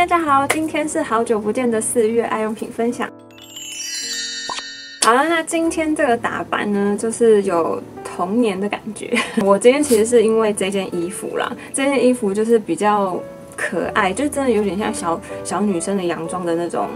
大家好，今天是好久不见的四月爱用品分享。好了，那今天这个打扮呢，就是有童年的感觉。我今天其实是因为这件衣服啦，这件衣服就是比较可爱，就真的有点像小小女生的洋装的那种。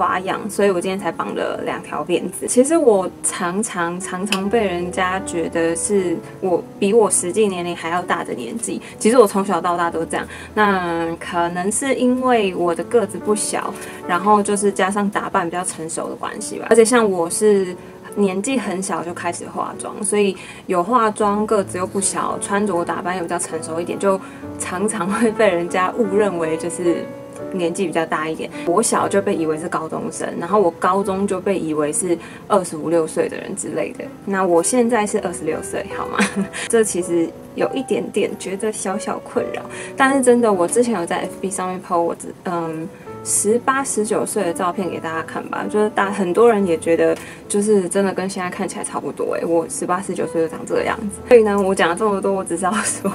花样，所以我今天才绑了两条辫子。其实我常常常常被人家觉得是我比我实际年龄还要大的年纪。其实我从小到大都这样。那可能是因为我的个子不小，然后就是加上打扮比较成熟的关系吧。而且像我是年纪很小就开始化妆，所以有化妆，个子又不小，穿着打扮又比较成熟一点，就常常会被人家误认为就是。年纪比较大一点，我小就被以为是高中生，然后我高中就被以为是二十五六岁的人之类的。那我现在是二十六岁，好吗？这其实有一点点觉得小小困扰，但是真的，我之前有在 FB 上面 po 我嗯十八十九岁的照片给大家看吧，就是大很多人也觉得就是真的跟现在看起来差不多哎，我十八十九岁就长这个样子。所以呢，我讲了这么多，我只是要说。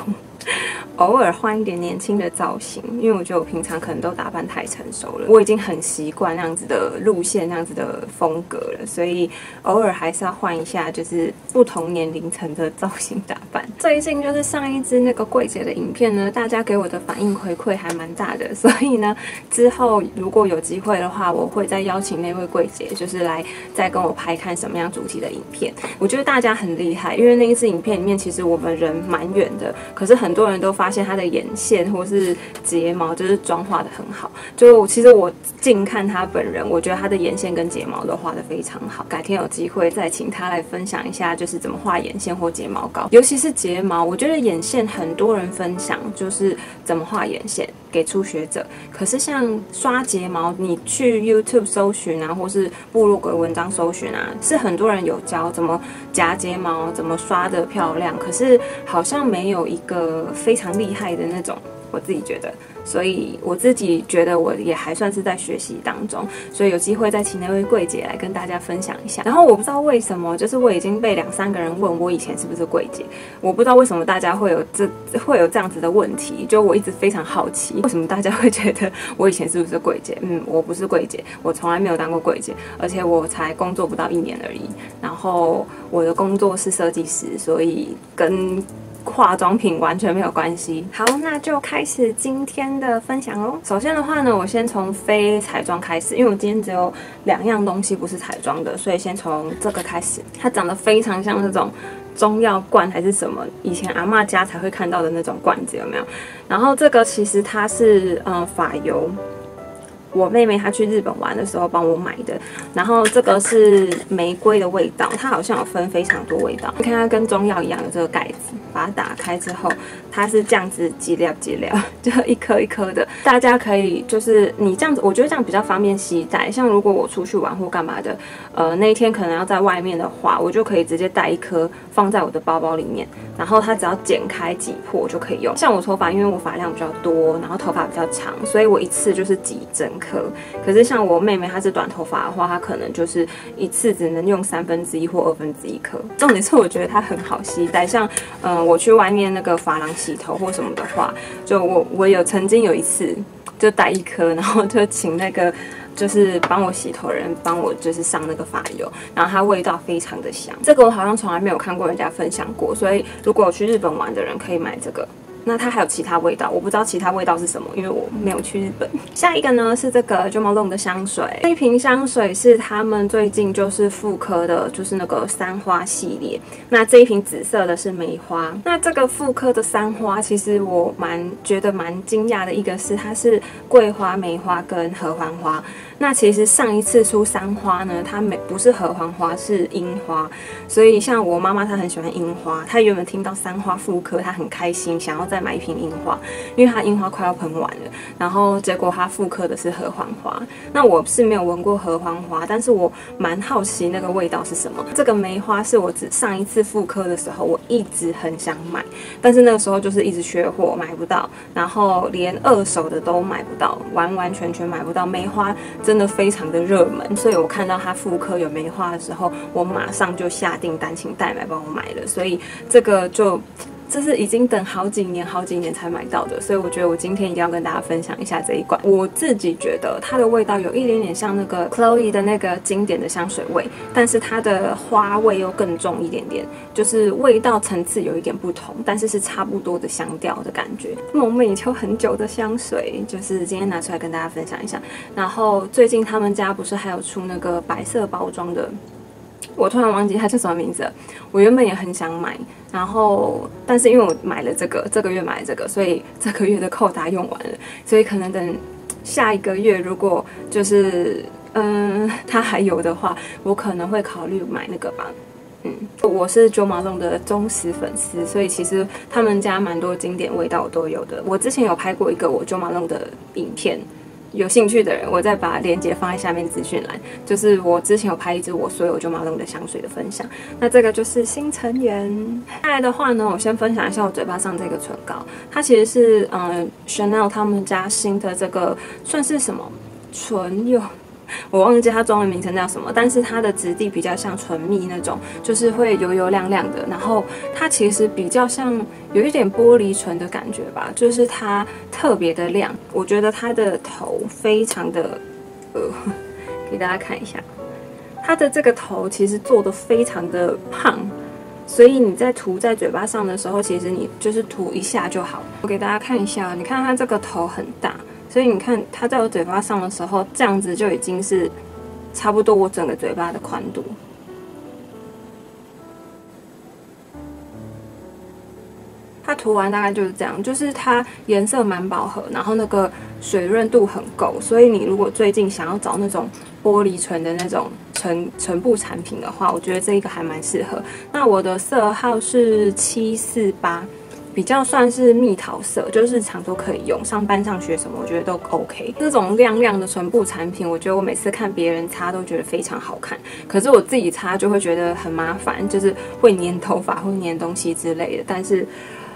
偶尔换一点年轻的造型，因为我觉得我平常可能都打扮太成熟了，我已经很习惯那样子的路线、那样子的风格了，所以偶尔还是要换一下，就是不同年龄层的造型打扮。最近就是上一支那个柜姐的影片呢，大家给我的反应回馈还蛮大的，所以呢，之后如果有机会的话，我会再邀请那位柜姐，就是来再跟我拍看什么样主题的影片。我觉得大家很厉害，因为那一支影片里面其实我们人蛮远的，可是很多人都发。发现他的眼线或是睫毛就是妆画的很好，就其实我近看他本人，我觉得他的眼线跟睫毛都画的非常好。改天有机会再请他来分享一下，就是怎么画眼线或睫毛膏，尤其是睫毛，我觉得眼线很多人分享就是怎么画眼线给初学者，可是像刷睫毛，你去 YouTube 搜寻啊，或是部落格文章搜寻啊，是很多人有教怎么夹睫毛，怎么刷的漂亮，可是好像没有一个非常。厉害的那种，我自己觉得。所以我自己觉得我也还算是在学习当中，所以有机会再请那位柜姐来跟大家分享一下。然后我不知道为什么，就是我已经被两三个人问我以前是不是柜姐，我不知道为什么大家会有这会有这样子的问题，就我一直非常好奇，为什么大家会觉得我以前是不是柜姐？嗯，我不是柜姐，我从来没有当过柜姐，而且我才工作不到一年而已。然后我的工作是设计师，所以跟化妆品完全没有关系。好，那就开始今天的分享喽。首先的话呢，我先从非彩妆开始，因为我今天只有两样东西不是彩妆的，所以先从这个开始。它长得非常像那种中药罐还是什么，以前阿妈家才会看到的那种罐子，有没有？然后这个其实它是嗯发油。我妹妹她去日本玩的时候帮我买的，然后这个是玫瑰的味道，它好像有分非常多味道。你看它跟中药一样的这个盖子，把它打开之后，它是这样子挤料挤料，就一颗一颗的。大家可以就是你这样子，我觉得这样比较方便携带。像如果我出去玩或干嘛的，呃，那一天可能要在外面的话，我就可以直接带一颗放在我的包包里面，然后它只要剪开挤破就可以用。像我头发，因为我发量比较多，然后头发比较长，所以我一次就是挤整。颗，可是像我妹妹她是短头发的话，她可能就是一次只能用三分之一或二分之一颗。重点是我觉得它很好携带，像嗯我去外面那个发廊洗头或什么的话，就我我有曾经有一次就带一颗，然后就请那个就是帮我洗头人帮我就是上那个发油，然后它味道非常的香。这个我好像从来没有看过人家分享过，所以如果去日本玩的人可以买这个。那它还有其他味道，我不知道其他味道是什么，因为我没有去日本。下一个呢是这个 Jo Malone 的香水，这一瓶香水是他们最近就是复刻的，就是那个三花系列。那这一瓶紫色的是梅花。那这个复刻的三花，其实我蛮觉得蛮惊讶的，一个是它是桂花、梅花跟合欢花。那其实上一次出三花呢，它没不是合欢花，是樱花。所以像我妈妈她很喜欢樱花，她原本听到三花复刻，她很开心，想要再买一瓶樱花，因为她樱花快要喷完了。然后结果她复刻的是合欢花。那我是没有闻过合欢花，但是我蛮好奇那个味道是什么。这个梅花是我只上一次复刻的时候，我一直很想买，但是那个时候就是一直缺货，买不到，然后连二手的都买不到，完完全全买不到梅花。真的非常的热门，所以我看到它妇科有梅花的时候，我马上就下订单，请代买帮我买了。所以这个就这是已经等好几年、好几年才买到的，所以我觉得我今天一定要跟大家分享一下这一罐。我自己觉得它的味道有一点点像那个 Chloe 的那个经典的香水味，但是它的花味又更重一点点，就是味道层次有一点不同，但是是差不多的香调的感觉。梦寐以求很久的香水，就是今天拿出来跟大家分享一下。然后最近他们家不是还有出那个白色包装的？我突然忘记它叫什么名字，我原本也很想买，然后但是因为我买了这个，这个月买这个，所以这个月的扣打用完了，所以可能等下一个月如果就是嗯它还有的话，我可能会考虑买那个吧。嗯，我是九马龙的忠实粉丝，所以其实他们家蛮多经典味道都有的。我之前有拍过一个我九马龙的影片。有兴趣的人，我再把链接放在下面资讯栏。就是我之前有拍一支我所有就马龙的香水的分享，那这个就是新成员。下来的话呢，我先分享一下我嘴巴上这个唇膏，它其实是嗯 Chanel 他们家新的这个算是什么唇釉。我忘记它中文名称叫什么，但是它的质地比较像唇蜜那种，就是会油油亮亮的。然后它其实比较像有一点玻璃唇的感觉吧，就是它特别的亮。我觉得它的头非常的，呃，给大家看一下，它的这个头其实做的非常的胖，所以你在涂在嘴巴上的时候，其实你就是涂一下就好。我给大家看一下，你看它这个头很大。所以你看，它在我嘴巴上的时候，这样子就已经是差不多我整个嘴巴的宽度。它涂完大概就是这样，就是它颜色蛮饱和，然后那个水润度很够。所以你如果最近想要找那种玻璃唇的那种唇唇部产品的话，我觉得这一个还蛮适合。那我的色号是七四八。比较算是蜜桃色，就日常都可以用，上班上学什么，我觉得都 OK。这种亮亮的唇部产品，我觉得我每次看别人擦都觉得非常好看，可是我自己擦就会觉得很麻烦，就是会粘头发，会粘东西之类的。但是，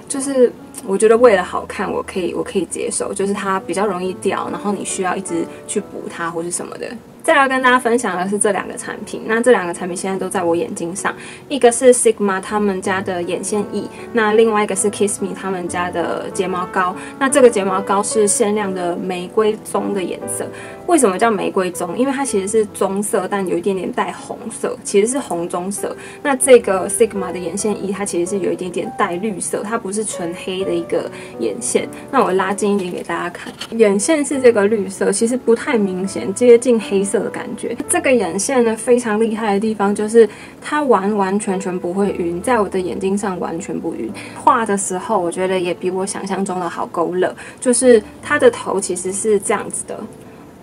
就是我觉得为了好看，我可以我可以接受，就是它比较容易掉，然后你需要一直去补它或是什么的。再来跟大家分享的是这两个产品，那这两个产品现在都在我眼睛上，一个是 Sigma 他们家的眼线液，那另外一个是 Kiss Me 他们家的睫毛膏。那这个睫毛膏是限量的玫瑰棕的颜色，为什么叫玫瑰棕？因为它其实是棕色，但有一点点带红色，其实是红棕色。那这个 Sigma 的眼线液，它其实是有一点点带绿色，它不是纯黑的一个眼线。那我拉近一点给大家看，眼线是这个绿色，其实不太明显，接近黑色的感觉，这个眼线呢非常厉害的地方就是它完完全全不会晕，在我的眼睛上完全不晕。画的时候我觉得也比我想象中的好勾勒，就是它的头其实是这样子的。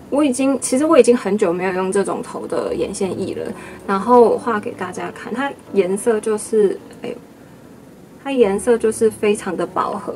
我已经其实我已经很久没有用这种头的眼线液了，然后画给大家看，它颜色就是哎呦，它颜色就是非常的饱和。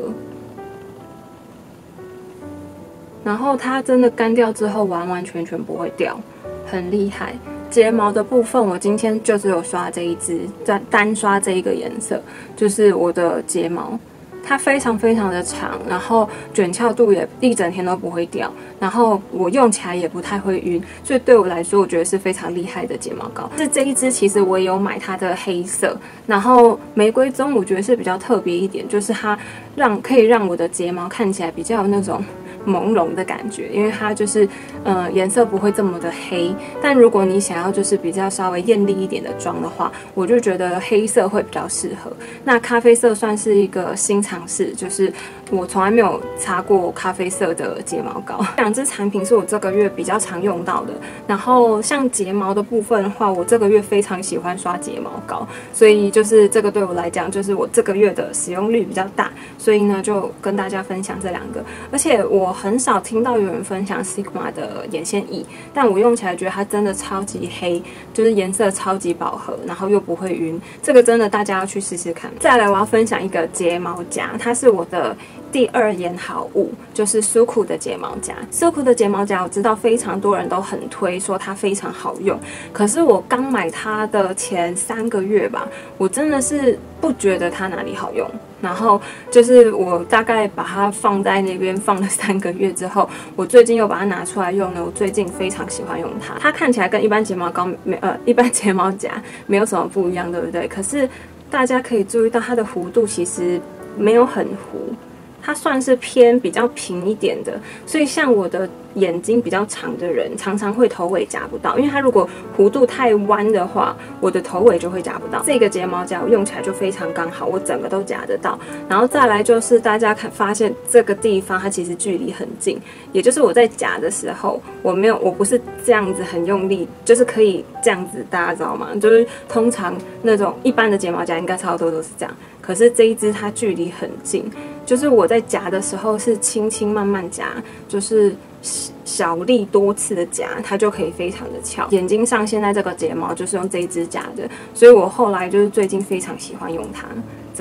然后它真的干掉之后，完完全全不会掉，很厉害。睫毛的部分，我今天就只有刷这一支，单单刷这一个颜色，就是我的睫毛，它非常非常的长，然后卷翘度也一整天都不会掉，然后我用起来也不太会晕，所以对我来说，我觉得是非常厉害的睫毛膏。是这一支，其实我也有买它的黑色，然后玫瑰棕，我觉得是比较特别一点，就是它让可以让我的睫毛看起来比较那种。朦胧的感觉，因为它就是，呃，颜色不会这么的黑。但如果你想要就是比较稍微艳丽一点的妆的话，我就觉得黑色会比较适合。那咖啡色算是一个新尝试，就是我从来没有擦过咖啡色的睫毛膏。两支产品是我这个月比较常用到的。然后像睫毛的部分的话，我这个月非常喜欢刷睫毛膏，所以就是这个对我来讲，就是我这个月的使用率比较大。所以呢，就跟大家分享这两个，而且我。很少听到有人分享 Sigma 的眼线液，但我用起来觉得它真的超级黑，就是颜色超级饱和，然后又不会晕。这个真的大家要去试试看。再来，我要分享一个睫毛夹，它是我的第二眼好物，就是 Suku 的睫毛夹。Suku 的睫毛夹我知道非常多人都很推，说它非常好用。可是我刚买它的前三个月吧，我真的是不觉得它哪里好用。然后就是我大概把它放在那边放了三个月之后，我最近又把它拿出来用了。我最近非常喜欢用它，它看起来跟一般睫毛膏没呃一般睫毛夹没有什么不一样，对不对？可是大家可以注意到它的弧度其实没有很糊。它算是偏比较平一点的，所以像我的眼睛比较长的人，常常会头尾夹不到，因为它如果弧度太弯的话，我的头尾就会夹不到。这个睫毛夹用起来就非常刚好，我整个都夹得到。然后再来就是大家看发现这个地方它其实距离很近，也就是我在夹的时候，我没有我不是这样子很用力，就是可以这样子，大家知道吗？就是通常那种一般的睫毛夹应该差不多都是这样。可是这一支它距离很近，就是我在夹的时候是轻轻慢慢夹，就是小力多次的夹，它就可以非常的翘。眼睛上现在这个睫毛就是用这一支夹的，所以我后来就是最近非常喜欢用它。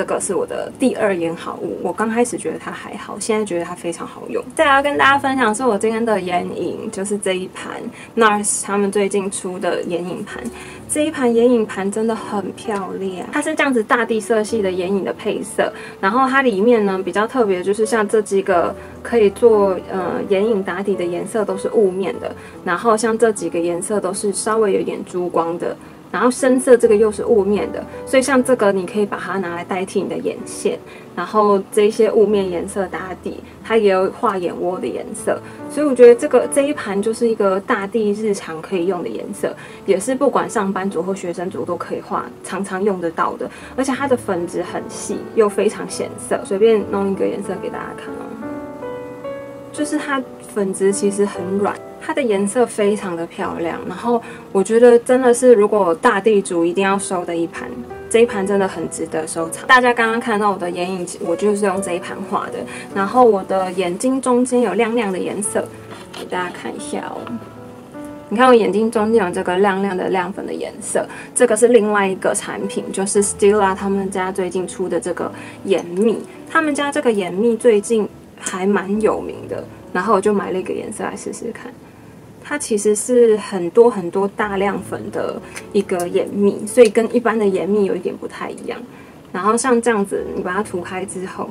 这个是我的第二眼好物，我刚开始觉得它还好，现在觉得它非常好用。再来跟大家分享是我今天的眼影，就是这一盘 NARS 他们最近出的眼影盘。这一盘眼影盘真的很漂亮，它是这样子大地色系的眼影的配色，然后它里面呢比较特别，就是像这几个可以做呃眼影打底的颜色都是雾面的，然后像这几个颜色都是稍微有一点珠光的。然后深色这个又是雾面的，所以像这个你可以把它拿来代替你的眼线，然后这些雾面颜色打底，它也有画眼窝的颜色，所以我觉得这个这一盘就是一个大地日常可以用的颜色，也是不管上班族或学生族都可以画，常常用得到的，而且它的粉质很细又非常显色，随便弄一个颜色给大家看哦，就是它粉质其实很软。它的颜色非常的漂亮，然后我觉得真的是如果大地主一定要收的一盘，这一盘真的很值得收藏。大家刚刚看到我的眼影，我就是用这一盘画的，然后我的眼睛中间有亮亮的颜色，给大家看一下哦。你看我眼睛中间有这个亮亮的亮粉的颜色，这个是另外一个产品，就是 Stila 他们家最近出的这个眼蜜，他们家这个眼蜜最近还蛮有名的，然后我就买了一个颜色来试试看。它其实是很多很多大量粉的一个眼蜜，所以跟一般的眼蜜有一点不太一样。然后像这样子，你把它涂开之后。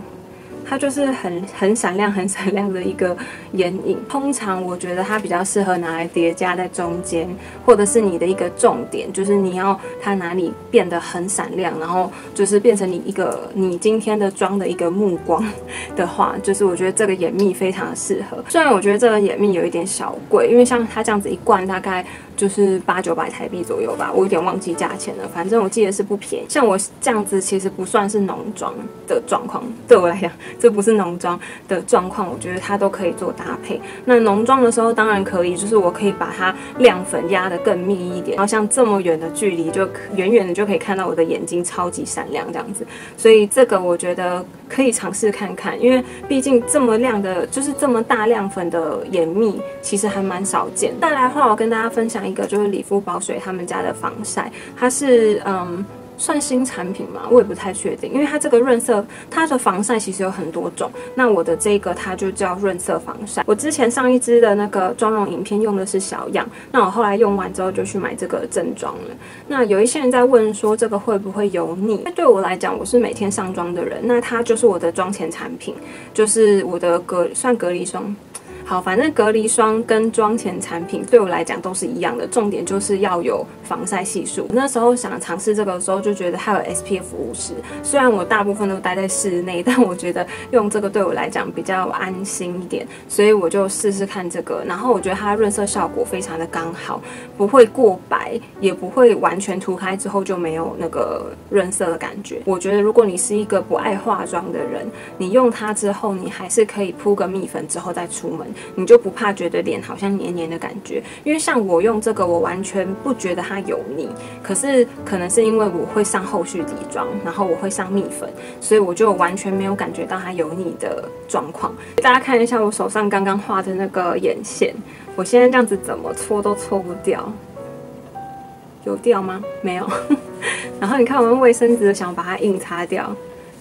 它就是很很闪亮、很闪亮的一个眼影。通常我觉得它比较适合拿来叠加在中间，或者是你的一个重点，就是你要它哪里变得很闪亮，然后就是变成你一个你今天的妆的一个目光 的话，就是我觉得这个眼蜜非常的适合。虽然我觉得这个眼蜜有一点小贵，因为像它这样子一罐大概。就是八九百台币左右吧，我有点忘记价钱了。反正我记得是不便宜。像我这样子，其实不算是浓妆的状况，对我来讲，这不是浓妆的状况。我觉得它都可以做搭配。那浓妆的时候当然可以，就是我可以把它亮粉压得更密一点，然后像这么远的距离，就远远的就可以看到我的眼睛超级闪亮这样子。所以这个我觉得可以尝试看看，因为毕竟这么亮的，就是这么大亮粉的眼蜜，其实还蛮少见。再来的话，我跟大家分享。一个就是理肤宝水他们家的防晒，它是嗯算新产品嘛，我也不太确定，因为它这个润色，它的防晒其实有很多种。那我的这个它就叫润色防晒。我之前上一支的那个妆容影片用的是小样，那我后来用完之后就去买这个正装了。那有一些人在问说这个会不会油腻？那对我来讲，我是每天上妆的人，那它就是我的妆前产品，就是我的隔算隔离霜。好，反正隔离霜跟妆前产品对我来讲都是一样的，重点就是要有防晒系数。那时候想尝试这个的时候就觉得它有 SPF 五十，虽然我大部分都待在室内，但我觉得用这个对我来讲比较安心一点，所以我就试试看这个。然后我觉得它润色效果非常的刚好，不会过白，也不会完全涂开之后就没有那个润色的感觉。我觉得如果你是一个不爱化妆的人，你用它之后，你还是可以铺个蜜粉之后再出门。你就不怕觉得脸好像黏黏的感觉？因为像我用这个，我完全不觉得它油腻。可是可能是因为我会上后续底妆，然后我会上蜜粉，所以我就完全没有感觉到它油腻的状况。大家看一下我手上刚刚画的那个眼线，我现在这样子怎么搓都搓不掉，有掉吗？没有。然后你看我用卫生纸想把它硬擦掉。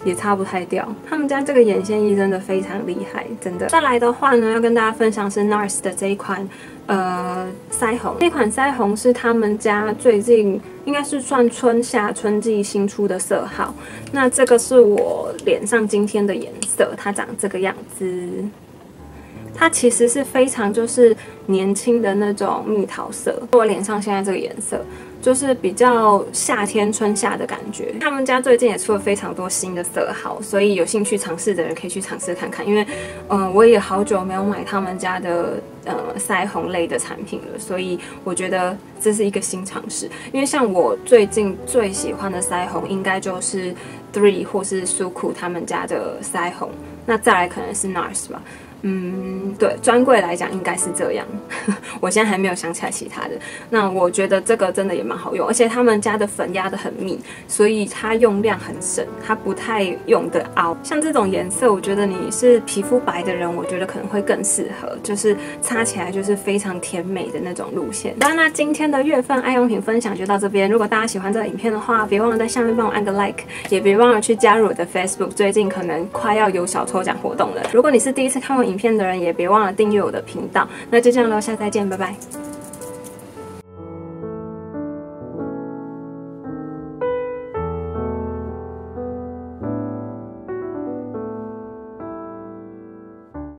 也擦不太掉，他们家这个眼线液真的非常厉害，真的。再来的话呢，要跟大家分享是 NARS 的这一款，呃，腮红。这款腮红是他们家最近应该是算春夏春季新出的色号。那这个是我脸上今天的颜色，它长这个样子。它其实是非常就是年轻的那种蜜桃色，我脸上现在这个颜色。就是比较夏天春夏的感觉。他们家最近也出了非常多新的色号，所以有兴趣尝试的人可以去尝试看看。因为，嗯，我也好久没有买他们家的呃腮红类的产品了，所以我觉得这是一个新尝试。因为像我最近最喜欢的腮红，应该就是 Three 或是 Suku 他们家的腮红，那再来可能是 Nars 吧。嗯，对，专柜来讲应该是这样。我现在还没有想起来其他的。那我觉得这个真的也蛮好用，而且他们家的粉压的很密，所以它用量很省，它不太用的凹。像这种颜色，我觉得你是皮肤白的人，我觉得可能会更适合，就是擦起来就是非常甜美的那种路线。当然，那今天的月份爱用品分享就到这边。如果大家喜欢这个影片的话，别忘了在下面帮我按个 like，也别忘了去加入我的 Facebook，最近可能快要有小抽奖活动了。如果你是第一次看我。影片的人也别忘了订阅我的频道，那就这样喽，下次再见，拜拜。